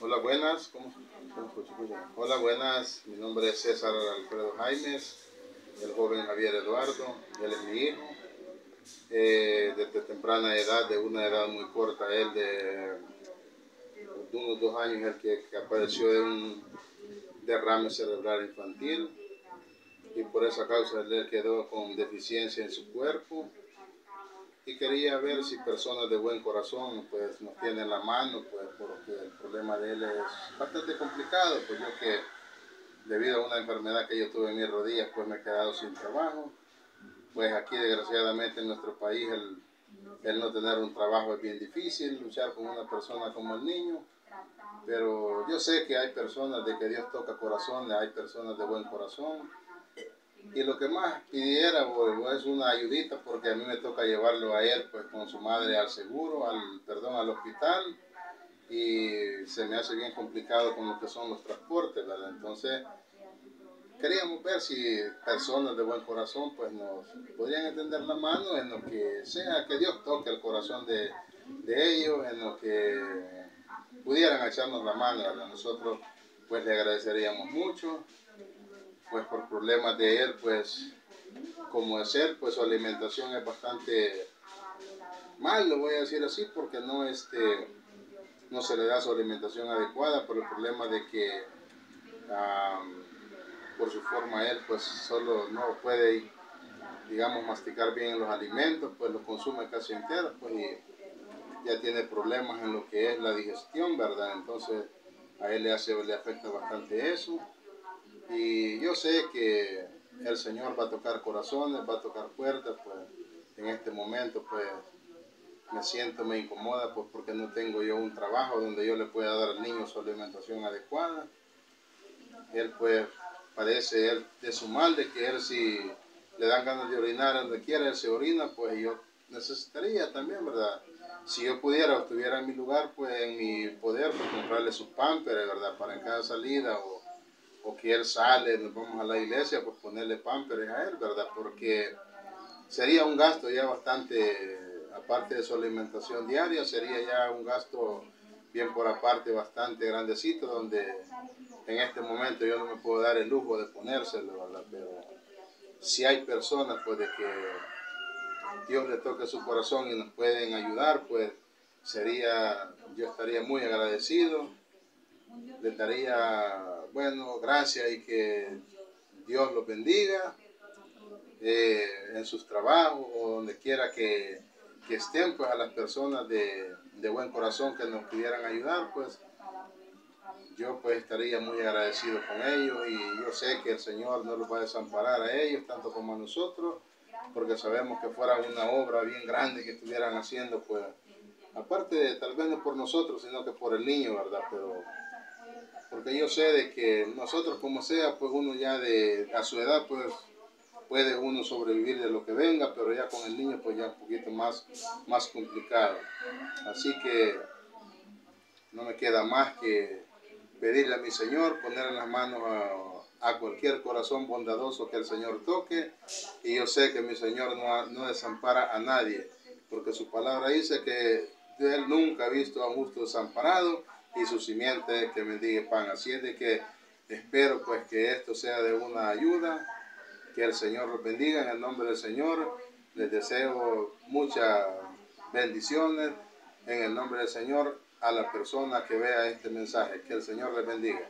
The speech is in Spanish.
Hola, buenas. Hola, buenas. Mi nombre es César Alfredo Jaimes, el joven Javier Eduardo. Él es mi hijo. Eh, desde temprana edad, de una edad muy corta, él de, de unos dos años, el que apareció de un derrame cerebral infantil y por esa causa él quedó con deficiencia en su cuerpo y quería ver si personas de buen corazón pues nos tienen la mano pues porque el problema de él es bastante complicado pues yo que debido a una enfermedad que yo tuve en mis rodillas pues me he quedado sin trabajo. Pues aquí desgraciadamente en nuestro país el, el no tener un trabajo es bien difícil luchar con una persona como el niño. Pero yo sé que hay personas de que Dios toca corazones, hay personas de buen corazón y lo que más pidiera es una ayudita porque a mí me toca llevarlo a él pues con su madre al seguro, al perdón, al hospital y se me hace bien complicado con lo que son los transportes, ¿verdad? Entonces queríamos ver si personas de buen corazón pues nos podrían extender la mano en lo que sea, que Dios toque el corazón de, de ellos, en lo que pudieran echarnos la mano, ¿verdad? Nosotros pues le agradeceríamos mucho pues por problemas de él, pues como es él, pues su alimentación es bastante mal, lo voy a decir así, porque no, este, no se le da su alimentación adecuada por el problema de que por su forma él pues solo no puede, digamos, masticar bien los alimentos, pues los consume casi enteros, pues y ya tiene problemas en lo que es la digestión, ¿verdad? Entonces a él le, hace, le afecta bastante eso. Y yo sé que el Señor va a tocar corazones, va a tocar puertas, pues en este momento pues me siento, me incomoda pues porque no tengo yo un trabajo donde yo le pueda dar al niño su alimentación adecuada. Él pues parece él de su mal, de que él si le dan ganas de orinar donde quiera, él se orina, pues yo necesitaría también, ¿verdad? Si yo pudiera estuviera en mi lugar, pues en mi poder, pues, comprarle sus pampers, ¿verdad? Para en cada salida o o que él sale, nos vamos a la iglesia, pues ponerle pampers a él, ¿verdad? Porque sería un gasto ya bastante, aparte de su alimentación diaria, sería ya un gasto bien por aparte bastante grandecito, donde en este momento yo no me puedo dar el lujo de ponérselo, ¿verdad? Pero si hay personas, pues de que Dios le toque su corazón y nos pueden ayudar, pues sería, yo estaría muy agradecido, le daría bueno, gracias y que Dios los bendiga eh, en sus trabajos o donde quiera que, que, estén, pues a las personas de, de buen corazón que nos pudieran ayudar, pues yo pues estaría muy agradecido con ellos y yo sé que el Señor no los va a desamparar a ellos tanto como a nosotros, porque sabemos que fuera una obra bien grande que estuvieran haciendo, pues aparte tal vez no por nosotros, sino que por el niño, ¿verdad? Pero porque yo sé de que nosotros como sea, pues uno ya de a su edad, pues puede uno sobrevivir de lo que venga, pero ya con el niño pues ya un poquito más, más complicado. Así que no me queda más que pedirle a mi Señor, poner en las manos a, cualquier corazón bondadoso que el Señor toque. Y yo sé que mi Señor no, no desampara a nadie, porque su palabra dice que Él nunca ha visto a un justo desamparado y su simiente que bendiga pan. Así es de que espero pues que esto sea de una ayuda, que el Señor los bendiga en el nombre del Señor. Les deseo muchas bendiciones en el nombre del Señor a la persona que vea este mensaje. Que el Señor les bendiga.